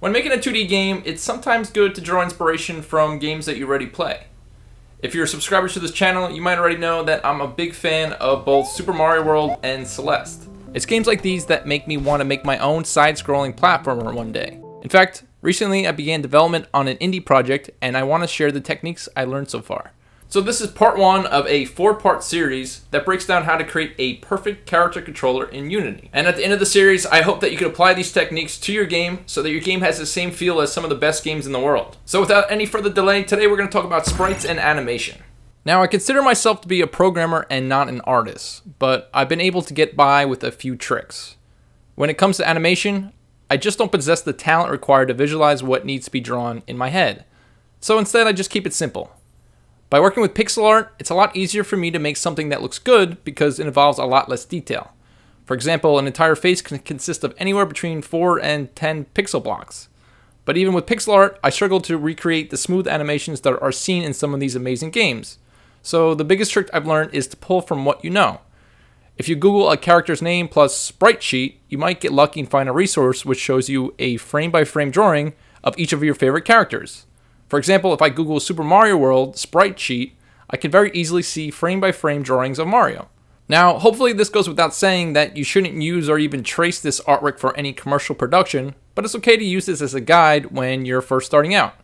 When making a 2D game, it's sometimes good to draw inspiration from games that you already play. If you're subscribers to this channel, you might already know that I'm a big fan of both Super Mario World and Celeste. It's games like these that make me want to make my own side-scrolling platformer one day. In fact, recently I began development on an indie project and I want to share the techniques I learned so far. So this is part one of a four-part series that breaks down how to create a perfect character controller in Unity. And at the end of the series, I hope that you can apply these techniques to your game so that your game has the same feel as some of the best games in the world. So without any further delay, today we're going to talk about sprites and animation. Now, I consider myself to be a programmer and not an artist, but I've been able to get by with a few tricks. When it comes to animation, I just don't possess the talent required to visualize what needs to be drawn in my head. So instead, I just keep it simple. By working with pixel art, it's a lot easier for me to make something that looks good because it involves a lot less detail. For example, an entire face can consist of anywhere between 4 and 10 pixel blocks. But even with pixel art, I struggle to recreate the smooth animations that are seen in some of these amazing games. So the biggest trick I've learned is to pull from what you know. If you Google a character's name plus sprite sheet, you might get lucky and find a resource which shows you a frame by frame drawing of each of your favorite characters. For example, if I Google Super Mario World sprite sheet, I can very easily see frame by frame drawings of Mario. Now, hopefully this goes without saying that you shouldn't use or even trace this artwork for any commercial production, but it's okay to use this as a guide when you're first starting out.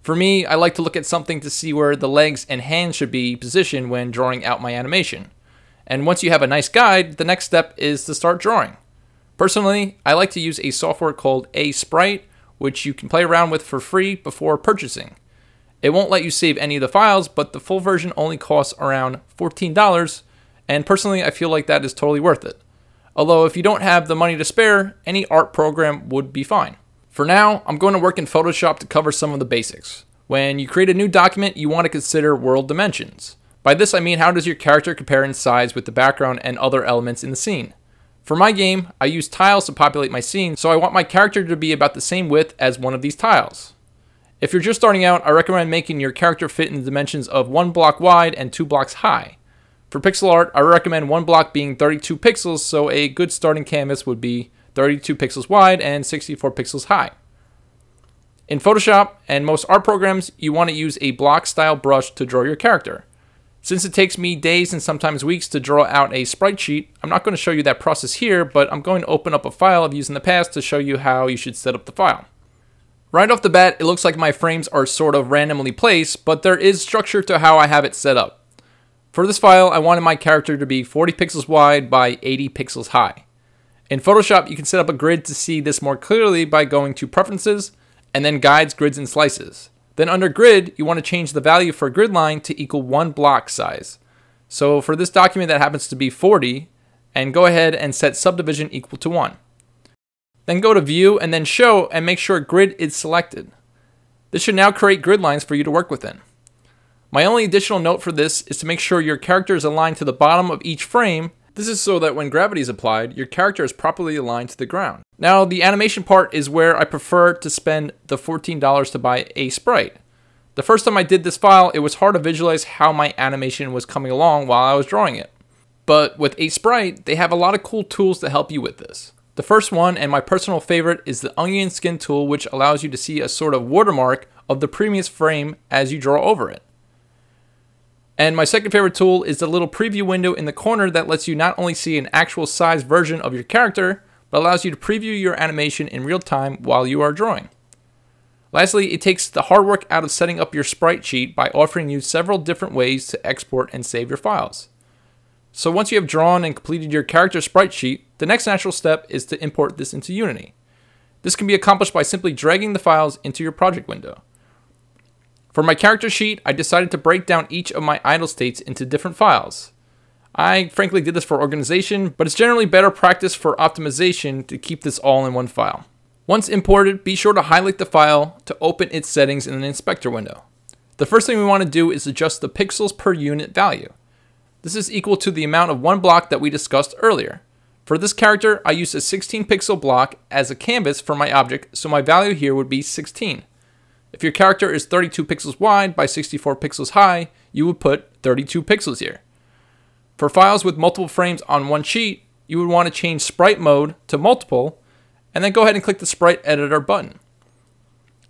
For me, I like to look at something to see where the legs and hands should be positioned when drawing out my animation. And once you have a nice guide, the next step is to start drawing. Personally, I like to use a software called Aseprite which you can play around with for free before purchasing. It won't let you save any of the files, but the full version only costs around $14, and personally, I feel like that is totally worth it. Although, if you don't have the money to spare, any art program would be fine. For now, I'm going to work in Photoshop to cover some of the basics. When you create a new document, you want to consider world dimensions. By this, I mean how does your character compare in size with the background and other elements in the scene. For my game, I use tiles to populate my scene, so I want my character to be about the same width as one of these tiles. If you're just starting out, I recommend making your character fit in the dimensions of one block wide and two blocks high. For pixel art, I recommend one block being 32 pixels, so a good starting canvas would be 32 pixels wide and 64 pixels high. In Photoshop and most art programs, you want to use a block style brush to draw your character. Since it takes me days and sometimes weeks to draw out a sprite sheet, I'm not going to show you that process here, but I'm going to open up a file I've used in the past to show you how you should set up the file. Right off the bat, it looks like my frames are sort of randomly placed, but there is structure to how I have it set up. For this file, I wanted my character to be 40 pixels wide by 80 pixels high. In Photoshop, you can set up a grid to see this more clearly by going to Preferences, and then Guides, Grids, and Slices. Then under grid, you want to change the value for grid line to equal one block size. So for this document that happens to be 40, and go ahead and set subdivision equal to 1. Then go to view and then show and make sure grid is selected. This should now create grid lines for you to work within. My only additional note for this is to make sure your character is aligned to the bottom of each frame this is so that when gravity is applied, your character is properly aligned to the ground. Now, the animation part is where I prefer to spend the $14 to buy Aseprite. The first time I did this file, it was hard to visualize how my animation was coming along while I was drawing it. But with Aseprite, they have a lot of cool tools to help you with this. The first one, and my personal favorite, is the onion skin tool, which allows you to see a sort of watermark of the previous frame as you draw over it. And my second favorite tool is the little preview window in the corner that lets you not only see an actual size version of your character, but allows you to preview your animation in real time while you are drawing. Lastly, it takes the hard work out of setting up your sprite sheet by offering you several different ways to export and save your files. So once you have drawn and completed your character sprite sheet, the next natural step is to import this into Unity. This can be accomplished by simply dragging the files into your project window. For my character sheet, I decided to break down each of my idle states into different files. I frankly did this for organization, but it's generally better practice for optimization to keep this all in one file. Once imported, be sure to highlight the file to open its settings in an inspector window. The first thing we want to do is adjust the pixels per unit value. This is equal to the amount of one block that we discussed earlier. For this character, I used a 16 pixel block as a canvas for my object, so my value here would be 16. If your character is 32 pixels wide by 64 pixels high, you would put 32 pixels here. For files with multiple frames on one sheet, you would want to change sprite mode to multiple, and then go ahead and click the sprite editor button.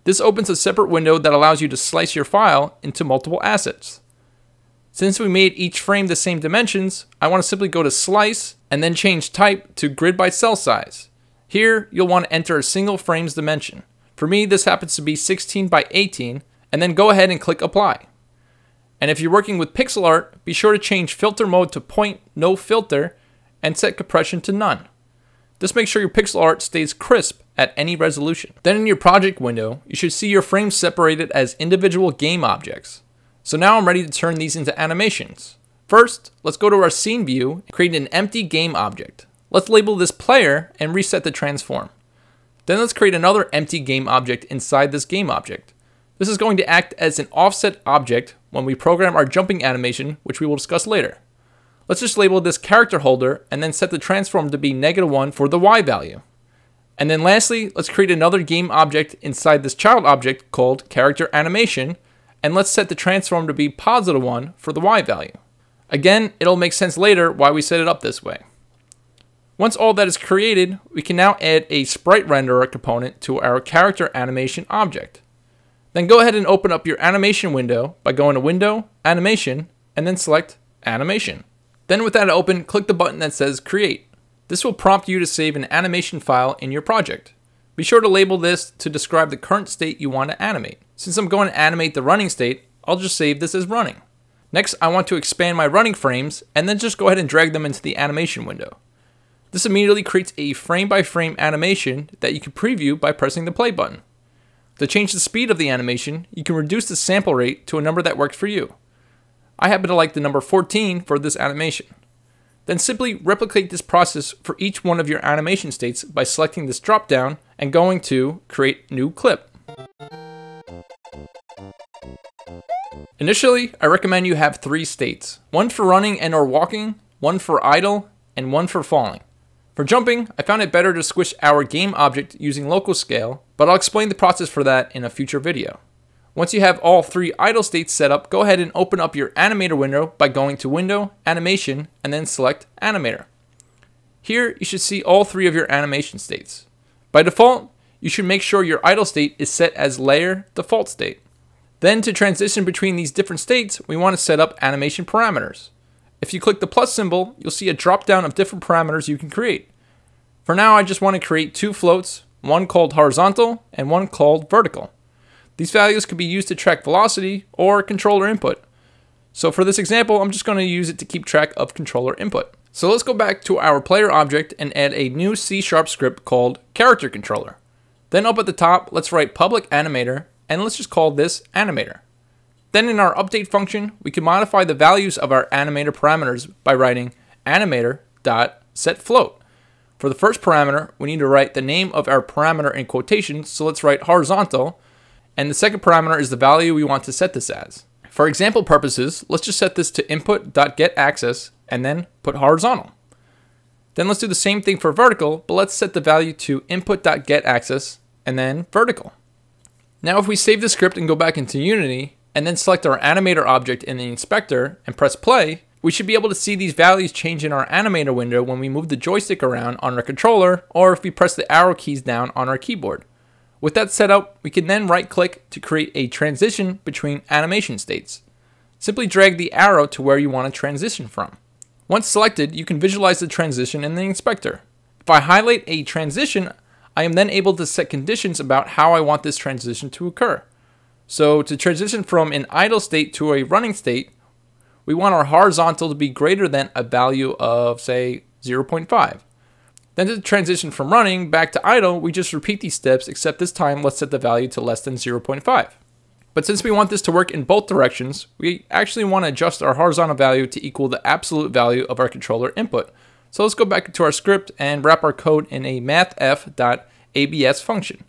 This opens a separate window that allows you to slice your file into multiple assets. Since we made each frame the same dimensions, I want to simply go to Slice and then change type to Grid by Cell Size. Here, you'll want to enter a single frame's dimension. For me, this happens to be 16 by 18, and then go ahead and click Apply. And if you're working with pixel art, be sure to change filter mode to point no filter and set compression to none. This makes sure your pixel art stays crisp at any resolution. Then in your project window, you should see your frames separated as individual game objects. So now I'm ready to turn these into animations. First, let's go to our scene view and create an empty game object. Let's label this player and reset the transform. Then let's create another empty game object inside this game object. This is going to act as an offset object when we program our jumping animation, which we will discuss later. Let's just label this character holder and then set the transform to be negative 1 for the y value. And then lastly, let's create another game object inside this child object called character animation and let's set the transform to be positive 1 for the y value. Again, it'll make sense later why we set it up this way. Once all that is created, we can now add a sprite renderer component to our character animation object. Then go ahead and open up your animation window by going to Window, Animation, and then select Animation. Then with that open, click the button that says Create. This will prompt you to save an animation file in your project. Be sure to label this to describe the current state you want to animate. Since I'm going to animate the running state, I'll just save this as running. Next, I want to expand my running frames and then just go ahead and drag them into the animation window. This immediately creates a frame by frame animation that you can preview by pressing the play button. To change the speed of the animation, you can reduce the sample rate to a number that works for you. I happen to like the number 14 for this animation. Then simply replicate this process for each one of your animation states by selecting this drop down and going to Create New Clip. Initially, I recommend you have three states. One for running and or walking, one for idle, and one for falling. For jumping, I found it better to squish our game object using local scale, but I'll explain the process for that in a future video. Once you have all three idle states set up, go ahead and open up your animator window by going to Window, Animation, and then select Animator. Here, you should see all three of your animation states. By default, you should make sure your idle state is set as layer default state. Then to transition between these different states, we want to set up animation parameters. If you click the plus symbol, you'll see a drop down of different parameters you can create. For now, I just want to create two floats, one called horizontal and one called vertical. These values can be used to track velocity or controller input. So for this example, I'm just going to use it to keep track of controller input. So let's go back to our player object and add a new C-sharp script called character controller. Then up at the top, let's write public animator and let's just call this animator. Then in our update function, we can modify the values of our animator parameters by writing animator.setFloat. For the first parameter, we need to write the name of our parameter in quotations, so let's write horizontal, and the second parameter is the value we want to set this as. For example purposes, let's just set this to input.getAxis and then put horizontal. Then let's do the same thing for vertical, but let's set the value to input.getAxis and then vertical. Now if we save the script and go back into Unity, and then select our animator object in the inspector and press play, we should be able to see these values change in our animator window when we move the joystick around on our controller or if we press the arrow keys down on our keyboard. With that set up, we can then right click to create a transition between animation states. Simply drag the arrow to where you want to transition from. Once selected, you can visualize the transition in the inspector. If I highlight a transition, I am then able to set conditions about how I want this transition to occur. So to transition from an idle state to a running state, we want our horizontal to be greater than a value of, say, 0.5. Then to transition from running back to idle, we just repeat these steps, except this time let's set the value to less than 0.5. But since we want this to work in both directions, we actually want to adjust our horizontal value to equal the absolute value of our controller input. So let's go back to our script and wrap our code in a mathf.abs function.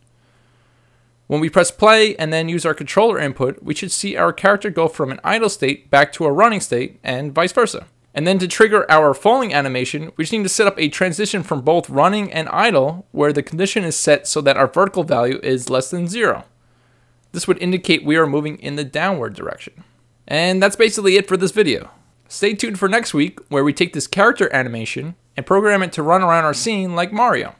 When we press play and then use our controller input, we should see our character go from an idle state back to a running state and vice versa. And then to trigger our falling animation, we just need to set up a transition from both running and idle where the condition is set so that our vertical value is less than zero. This would indicate we are moving in the downward direction. And that's basically it for this video. Stay tuned for next week where we take this character animation and program it to run around our scene like Mario.